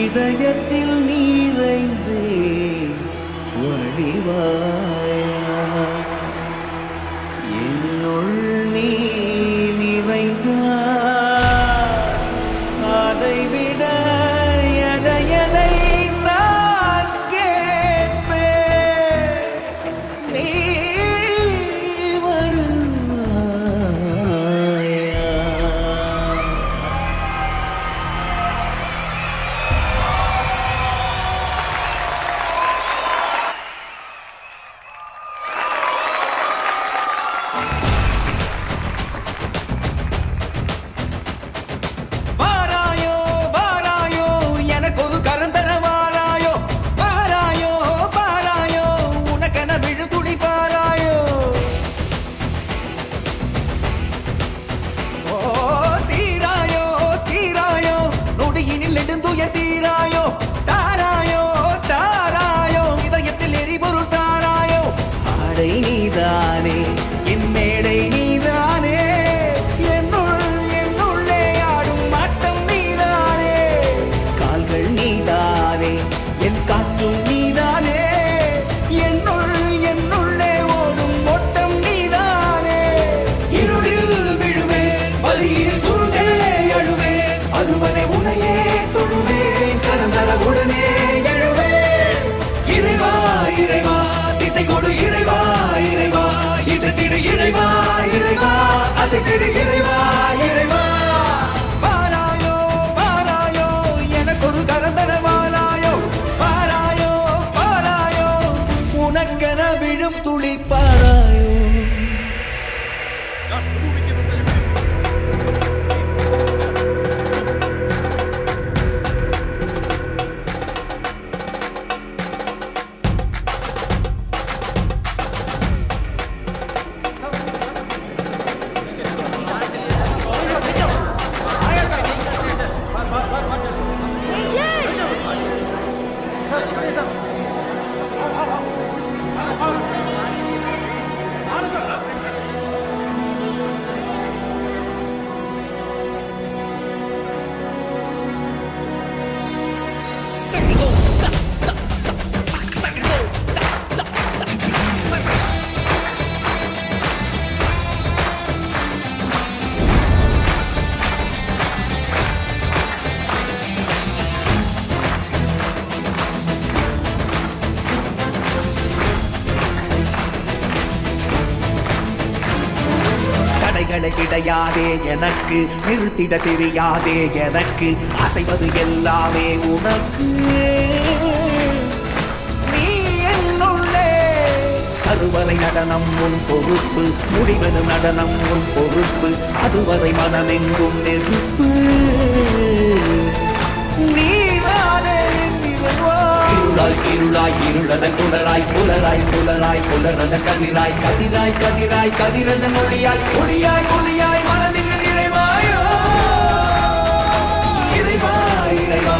இதயத்தில் நீதானே. அசைத்திடுகிறவா 小点 ஆசைகளை கிடையாதே எனக்கு நிறுத்திட தெரியாதே எனக்கு அசைவது எல்லாமே உனக்கு. நீ என்னுள்ளே. கருவறை நடனம் உன் பொறுப்பு முடிவது நடனம் உன் பொறுப்பு அதுவரை மனமெங்கும் நெருப்பு. நீ இருளாய் இருளாய் இருளதன் குளராய் குளராய் குளராய் குளரத கதிராய் கதிராய் கதிராய் கதிரத மொழியாய் ஒளியாய் ஒளியாய் மனதில் நிறைவாயோ இறைவா இறைவா.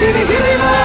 Give me, give